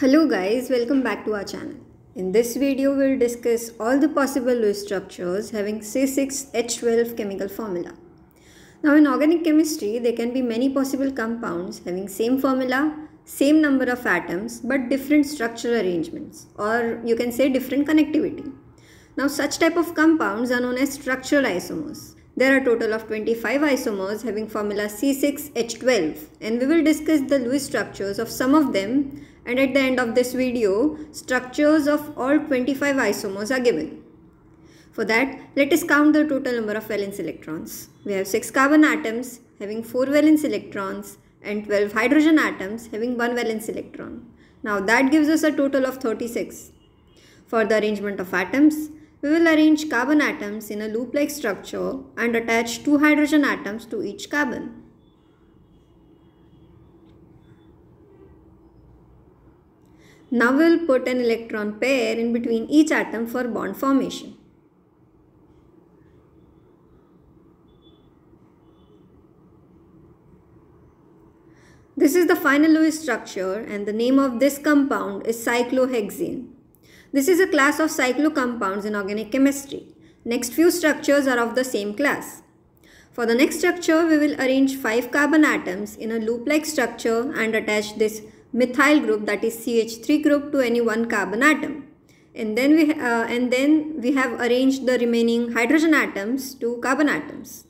Hello guys, welcome back to our channel. In this video, we'll discuss all the possible Lewis structures having C6H12 chemical formula. Now in organic chemistry, there can be many possible compounds having same formula, same number of atoms but different structural arrangements or you can say different connectivity. Now such type of compounds are known as structural isomers. There are a total of 25 isomers having formula C6H12 and we will discuss the Lewis structures of some of them and at the end of this video, structures of all 25 isomers are given. For that, let us count the total number of valence electrons. We have 6 carbon atoms having 4 valence electrons and 12 hydrogen atoms having 1 valence electron. Now that gives us a total of 36. For the arrangement of atoms, we will arrange carbon atoms in a loop-like structure and attach two hydrogen atoms to each carbon. Now we will put an electron pair in between each atom for bond formation. This is the final Lewis structure and the name of this compound is cyclohexane. This is a class of cyclocompounds in organic chemistry. Next few structures are of the same class. For the next structure, we will arrange 5 carbon atoms in a loop-like structure and attach this methyl group that is CH3 group to any one carbon atom. And then we, uh, and then we have arranged the remaining hydrogen atoms to carbon atoms.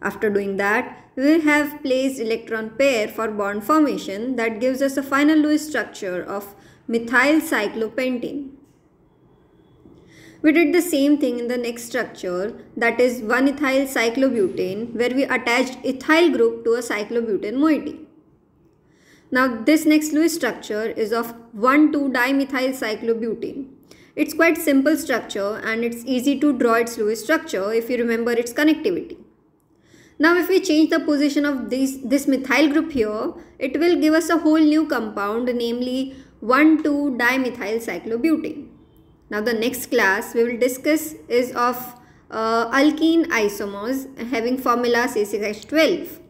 After doing that, we have placed electron pair for bond formation that gives us a final Lewis structure of methyl cyclopentane. We did the same thing in the next structure that is 1-ethyl cyclobutane where we attached ethyl group to a cyclobutane moiety. Now this next Lewis structure is of 1,2-dimethyl cyclobutane. It's quite simple structure and it's easy to draw its Lewis structure if you remember its connectivity. Now if we change the position of this, this methyl group here, it will give us a whole new compound namely 1,2-dimethyl cyclobutane. Now the next class we will discuss is of uh, alkene isomers having formula C6H12.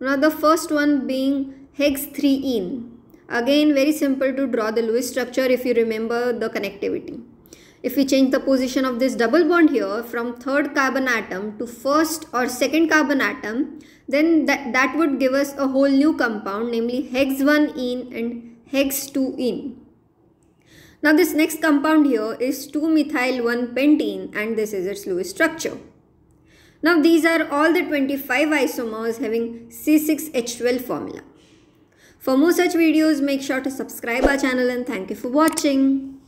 Now the first one being hex 3-ene. Again very simple to draw the Lewis structure if you remember the connectivity. If we change the position of this double bond here from third carbon atom to first or second carbon atom, then that, that would give us a whole new compound namely hex 1-ene and hex 2-ene. Now this next compound here is 2-methyl-1-pentene and this is its Lewis structure. Now these are all the 25 isomers having C6H12 formula. For more such videos, make sure to subscribe our channel and thank you for watching.